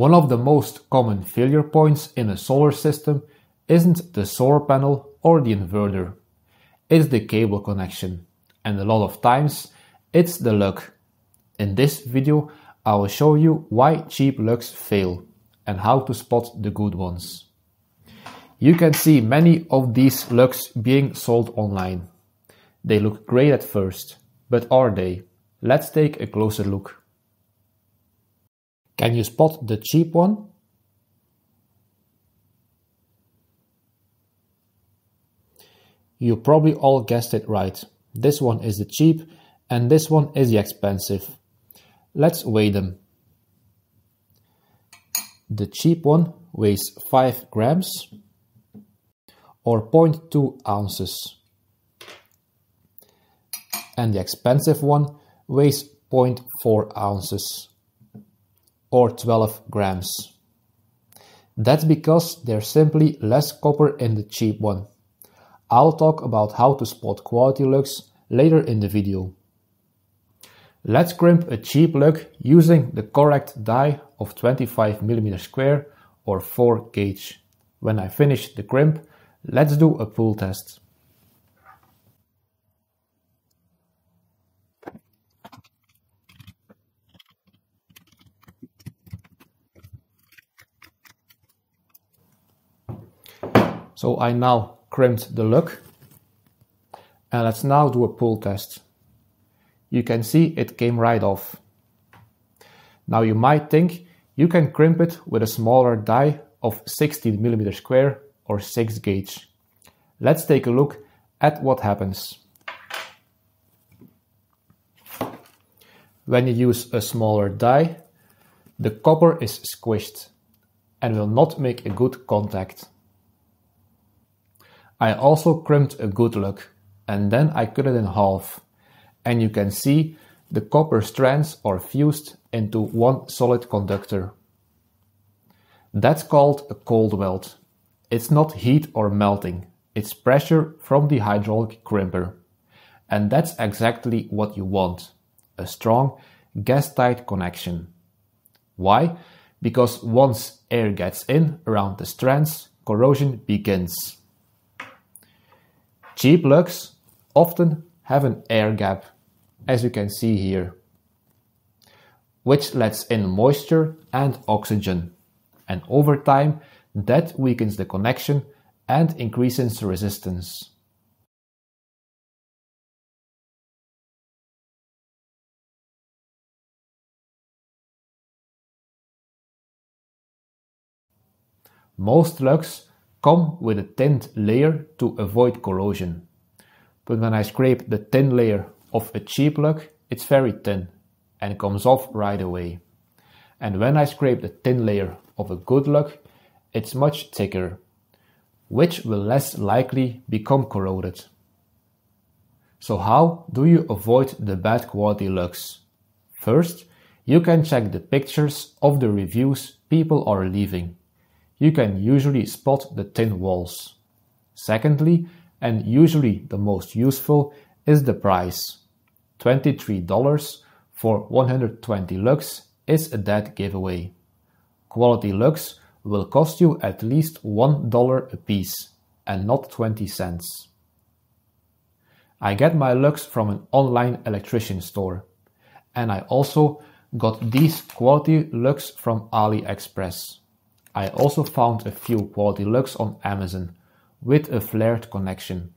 One of the most common failure points in a solar system isn't the solar panel or the inverter. It's the cable connection. And a lot of times, it's the lug. In this video, I will show you why cheap lugs fail and how to spot the good ones. You can see many of these lugs being sold online. They look great at first, but are they? Let's take a closer look. Can you spot the cheap one? You probably all guessed it right. This one is the cheap and this one is the expensive. Let's weigh them. The cheap one weighs 5 grams or 0.2 ounces. And the expensive one weighs 0.4 ounces or 12 grams. That's because there's simply less copper in the cheap one. I'll talk about how to spot quality lugs later in the video. Let's crimp a cheap lug using the correct die of 25mm square or 4 gauge. When I finish the crimp, let's do a pull test. So I now crimped the lug. And let's now do a pull test. You can see it came right off. Now you might think you can crimp it with a smaller die of 16mm square or 6 gauge. Let's take a look at what happens. When you use a smaller die, the copper is squished and will not make a good contact. I also crimped a good lug and then I cut it in half and you can see the copper strands are fused into one solid conductor. That's called a cold weld. It's not heat or melting, it's pressure from the hydraulic crimper. And that's exactly what you want, a strong gas-tight connection. Why? Because once air gets in around the strands, corrosion begins. Cheap lugs often have an air gap, as you can see here, which lets in moisture and oxygen, and over time that weakens the connection and increases resistance. Most lugs come with a tinned layer to avoid corrosion. But when I scrape the tin layer of a cheap lug, it's very thin and comes off right away. And when I scrape the tin layer of a good lug, it's much thicker, which will less likely become corroded. So how do you avoid the bad quality lugs? First, you can check the pictures of the reviews people are leaving you can usually spot the thin walls. Secondly, and usually the most useful, is the price. $23 for 120 lugs is a dead giveaway. Quality lugs will cost you at least $1 a piece and not 20 cents. I get my lugs from an online electrician store and I also got these quality lugs from AliExpress. I also found a few quality lugs on Amazon with a flared connection,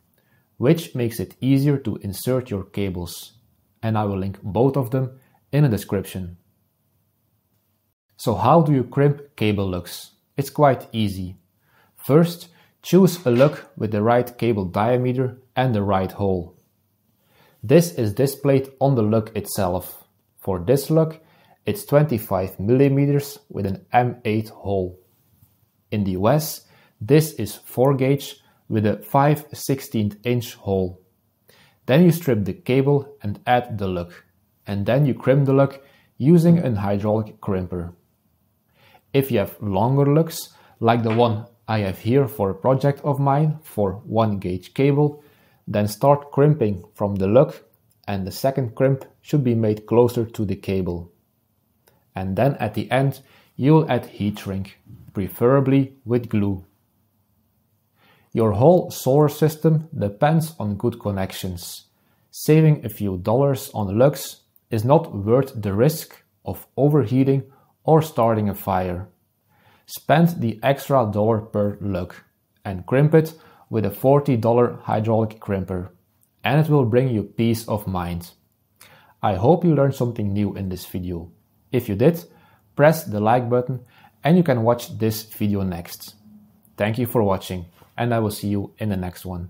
which makes it easier to insert your cables, and I will link both of them in the description. So how do you crimp cable lugs? It's quite easy. First, choose a lug with the right cable diameter and the right hole. This is displayed on the lug itself. For this lug, it's 25 mm with an M8 hole. In the US, this is 4 gauge with a 5 16 inch hole. Then you strip the cable and add the lug, and then you crimp the lug using an hydraulic crimper. If you have longer lugs, like the one I have here for a project of mine for 1 gauge cable, then start crimping from the lug and the second crimp should be made closer to the cable. And then at the end, you'll add heat shrink, preferably with glue. Your whole solar system depends on good connections. Saving a few dollars on lugs is not worth the risk of overheating or starting a fire. Spend the extra dollar per lug and crimp it with a $40 hydraulic crimper and it will bring you peace of mind. I hope you learned something new in this video. If you did, press the like button and you can watch this video next. Thank you for watching and I will see you in the next one.